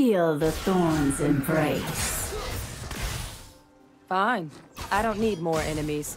Feel the thorns embrace. Fine. I don't need more enemies.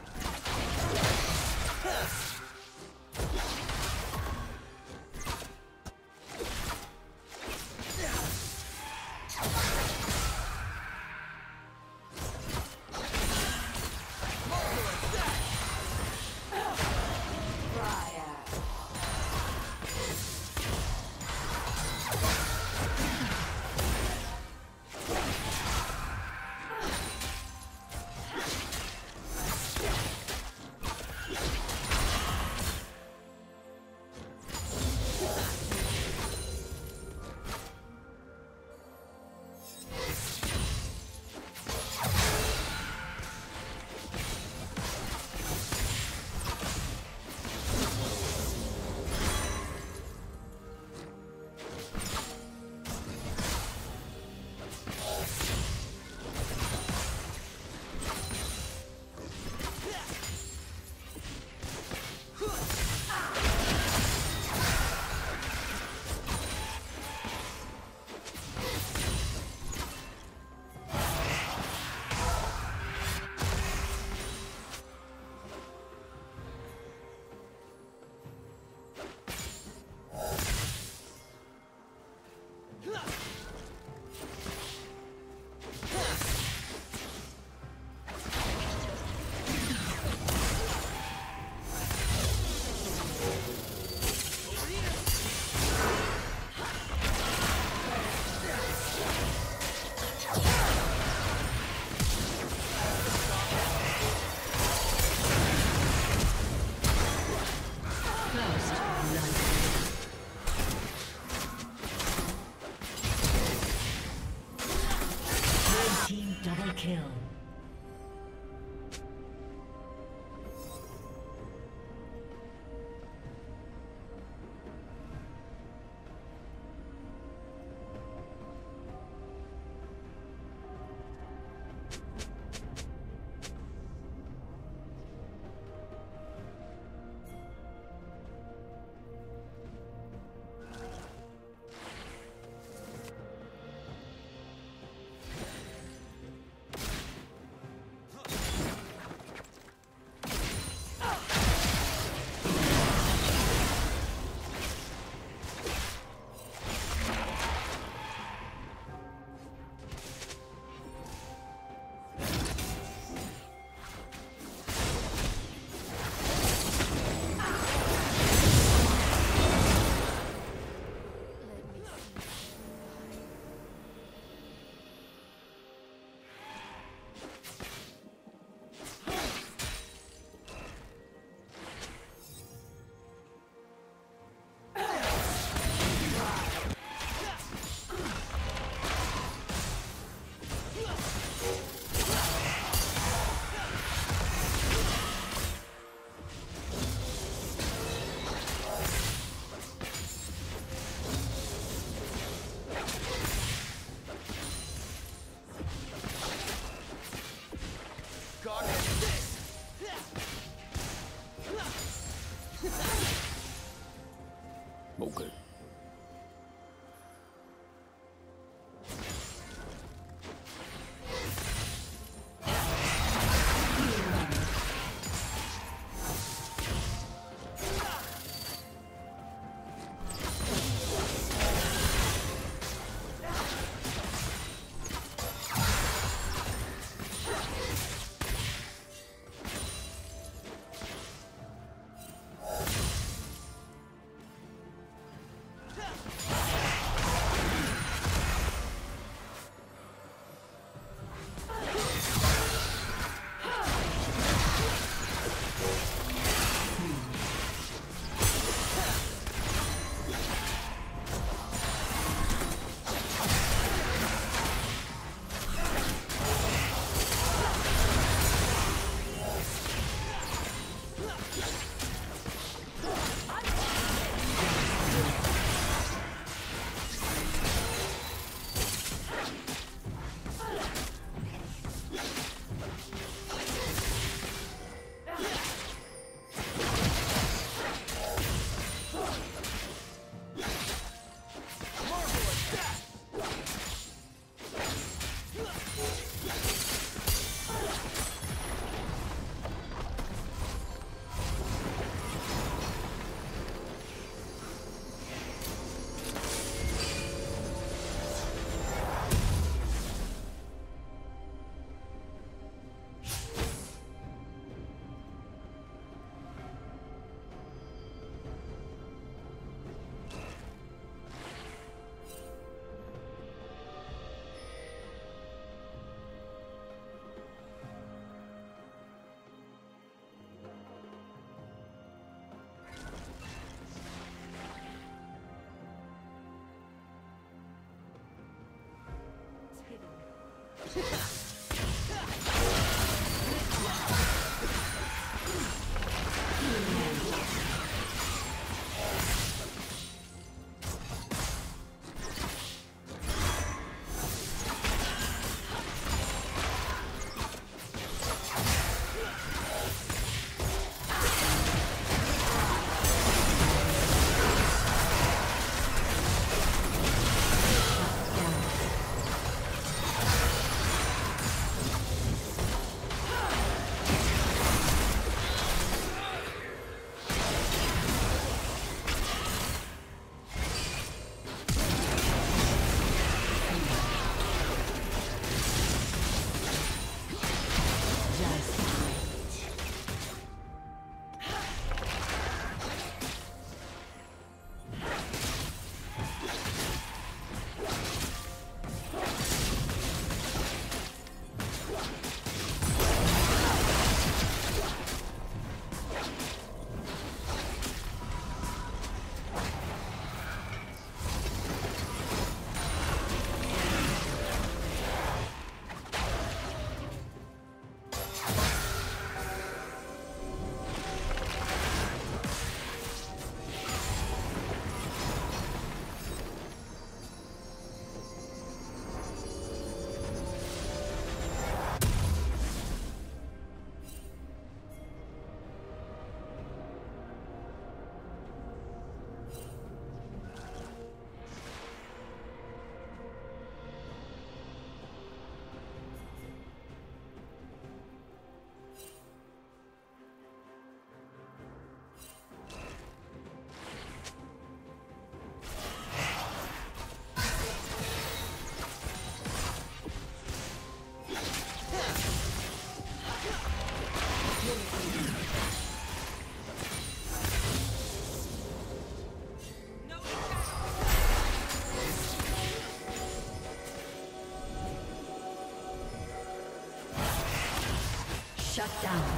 Shut down.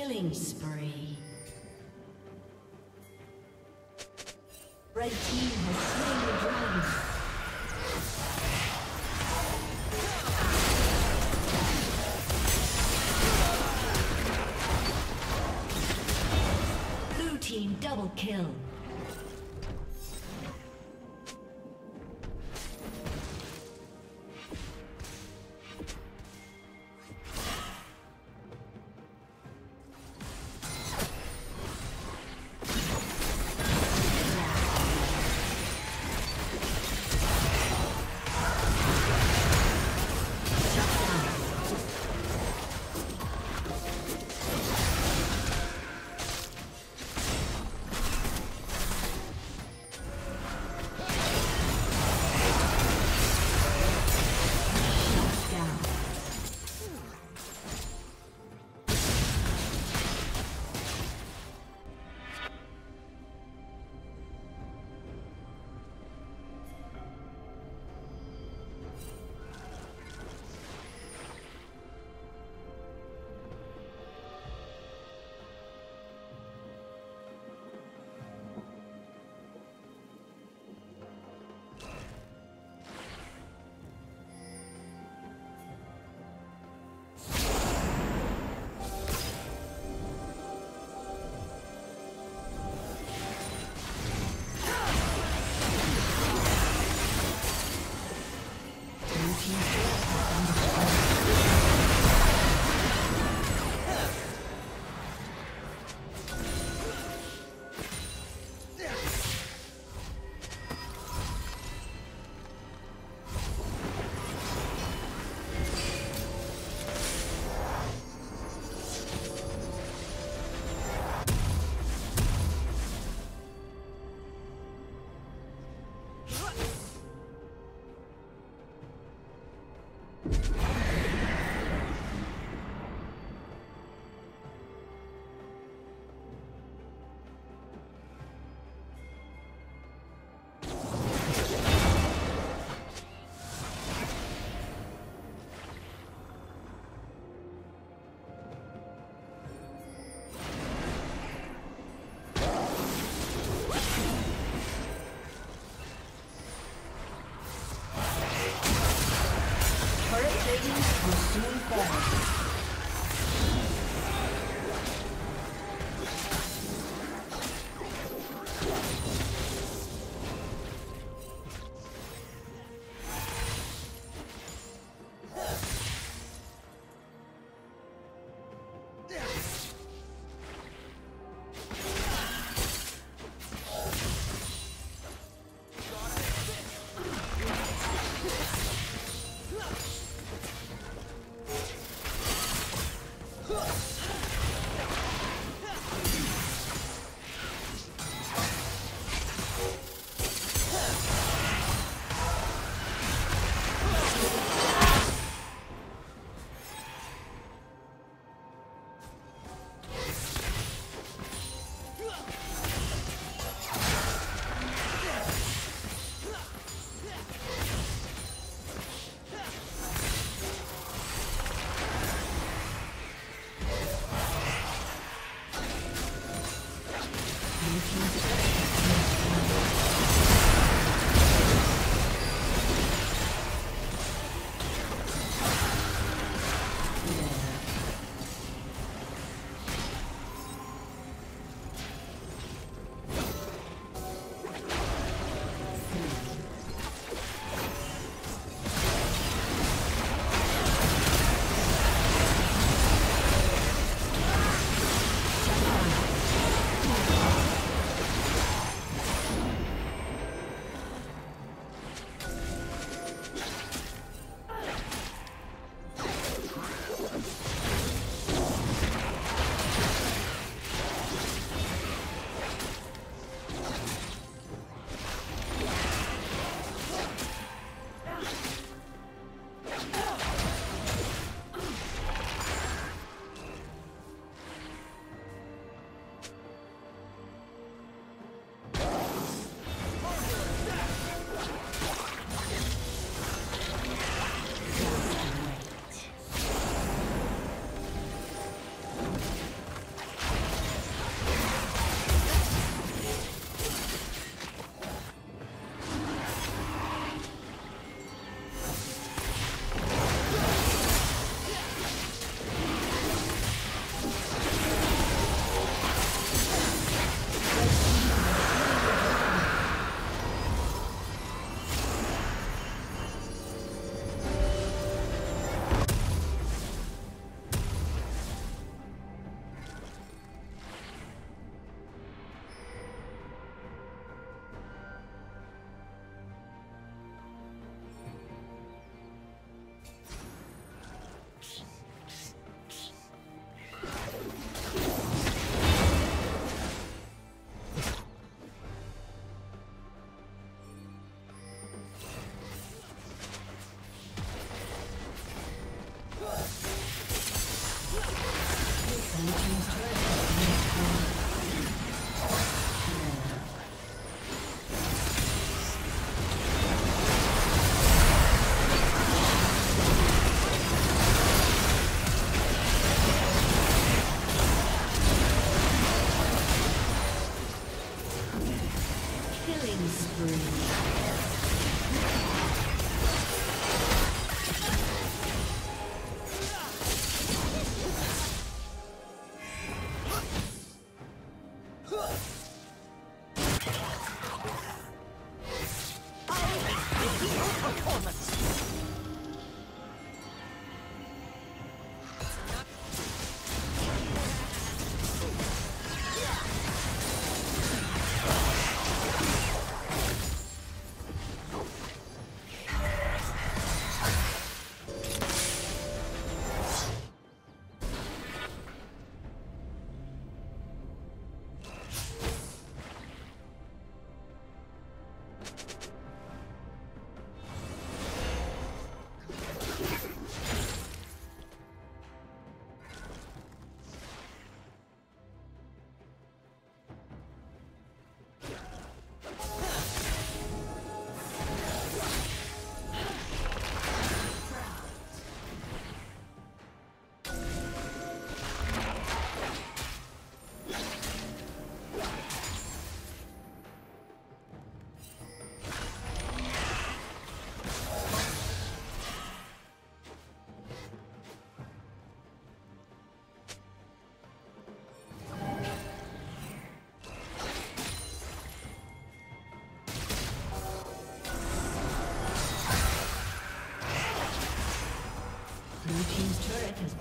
Killing spree. Red team has slain the dragon. Blue team double kill.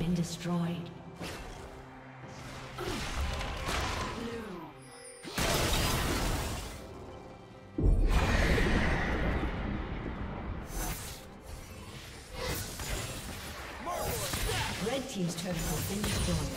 Been destroyed. Red Team's turn. turret has been destroyed.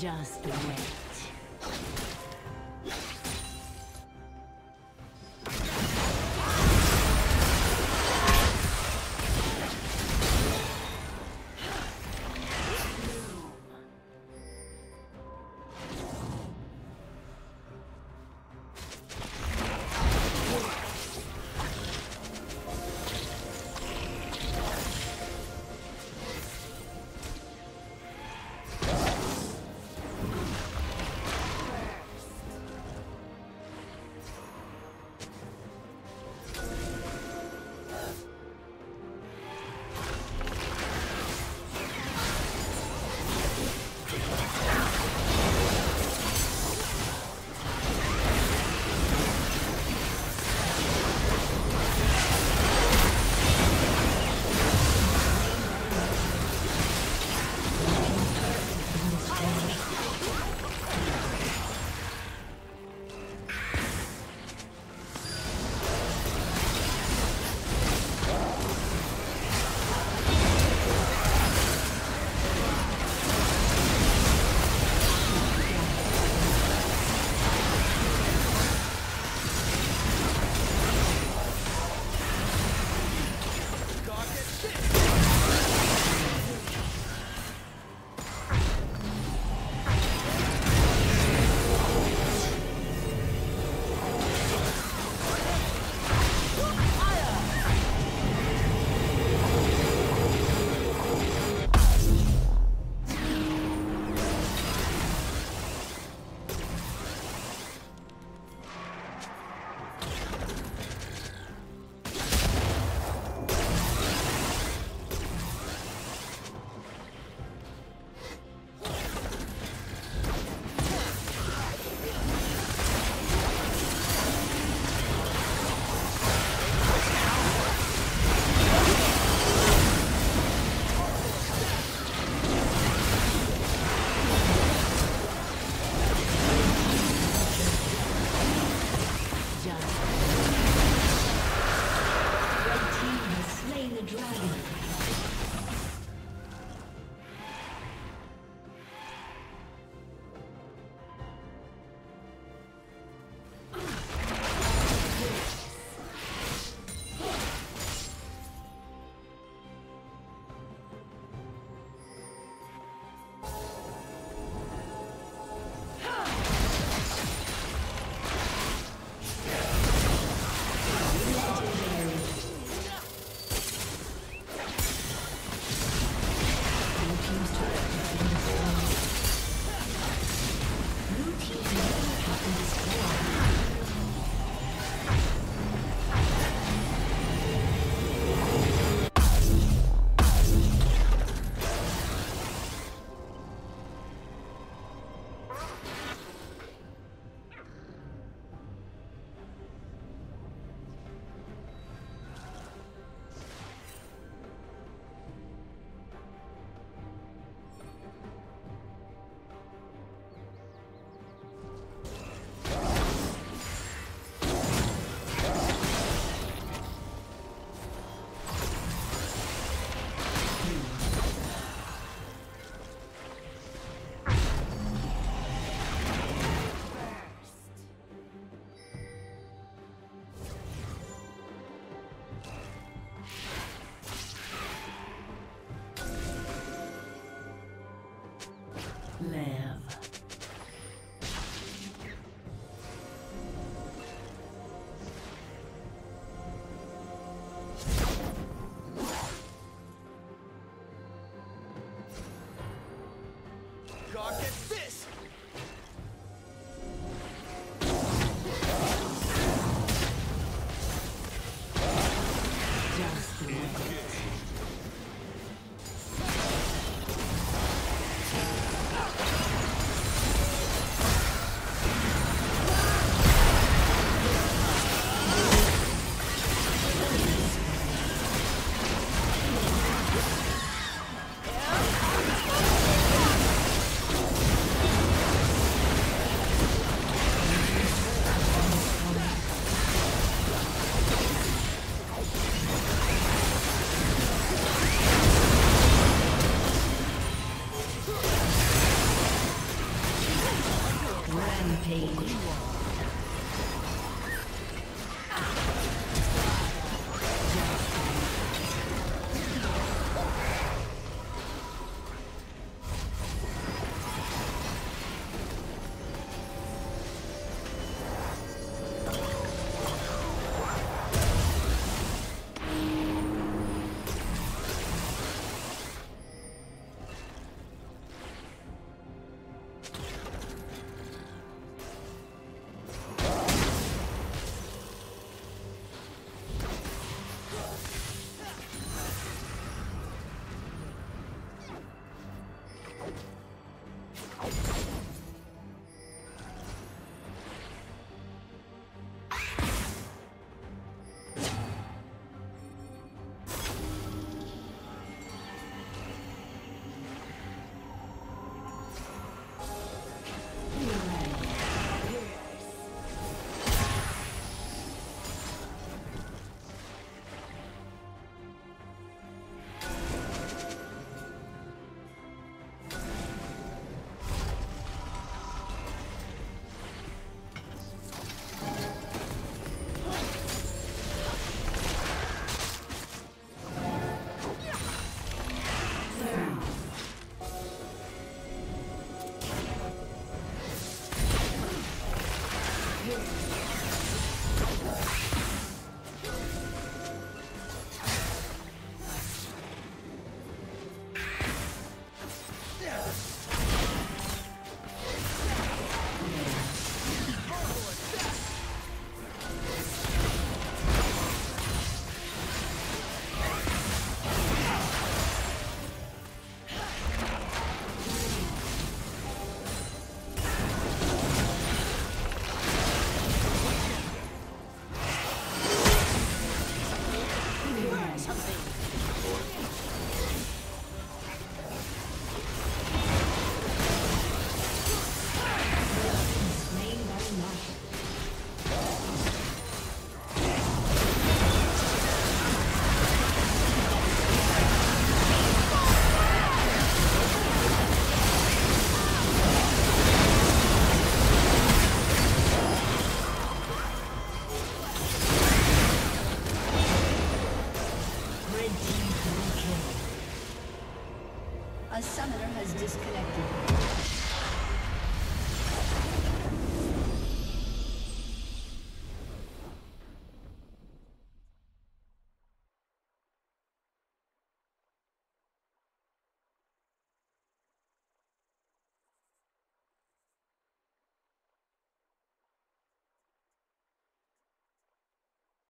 Just wait.